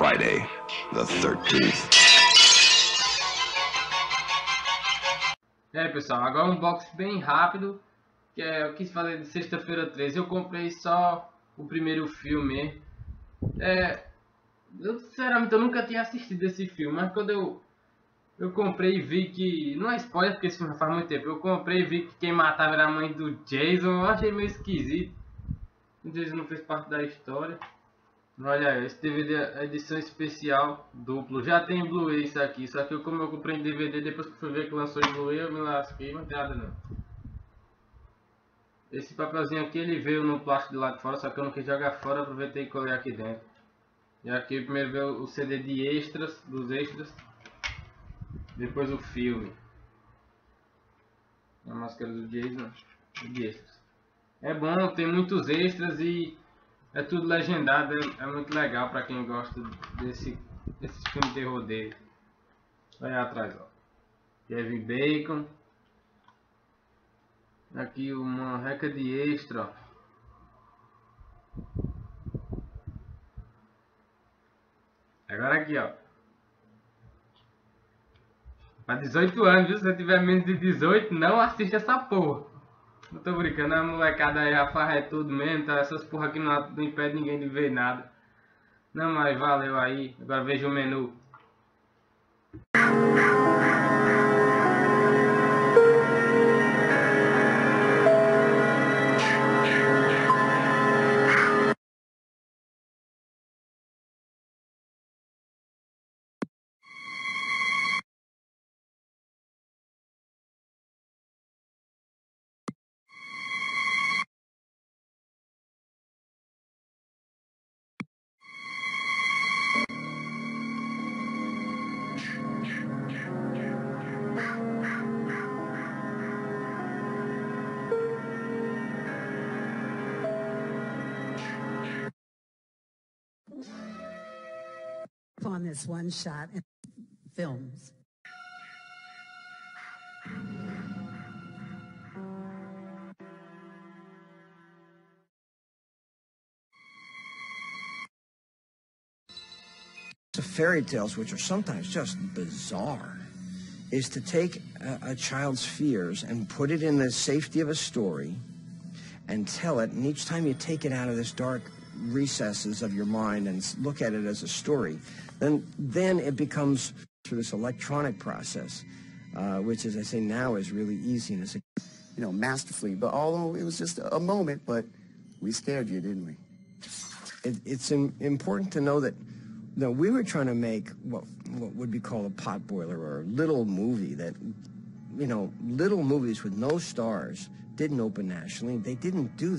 Friday, the 13th. E aí pessoal, agora um box bem rápido, que é, eu quis fazer de sexta-feira 13, eu comprei só o primeiro filme, é, eu sinceramente eu nunca tinha assistido esse filme, mas quando eu, eu comprei e vi que, não é spoiler porque esse filme faz muito tempo, eu comprei e vi que quem matava era a mãe do Jason, eu achei meio esquisito, o Jason não fez parte da história. Olha, esse DVD é edição especial duplo. Já tem Blu-ray isso aqui, só que eu, como eu comprei em DVD, depois que fui ver que lançou em Blu-ray, eu me lasquei, não tem nada não. Esse papelzinho aqui, ele veio no plástico de lá de fora, só que eu não quis jogar fora, aproveitei e colei aqui dentro. E aqui primeiro veio o CD de extras, dos extras. Depois o filme. A máscara do Jason, de extras. É bom, tem muitos extras e é tudo legendado, é, é muito legal para quem gosta desse, desse filme de dele. Olha atrás, ó. Kevin Bacon. Aqui uma reca de extra, ó. Agora aqui, ó. Para 18 anos, viu? Se você tiver menos de 18, não assista essa porra. Não tô brincando, a molecada aí faz é tudo mesmo, tá? Essas porra aqui não, não impede ninguém de ver nada. Não, mas valeu aí. Agora veja o menu. On this one shot in films. fairy tales, which are sometimes just bizarre, is to take a, a, child's fears and put it in the safety of a story and tell it. And each time you take it out of this dark recesses of your mind and look at it as a story, then then it becomes through this electronic process, uh, which, as I say now, is really easy and it's you know masterfully. But although it was just a moment, but we scared you, didn't we? It, it's in, important to know that you know, we were trying to make what, what would be called a potboiler or a little movie that, you know, little movies with no stars didn't open nationally. They didn't do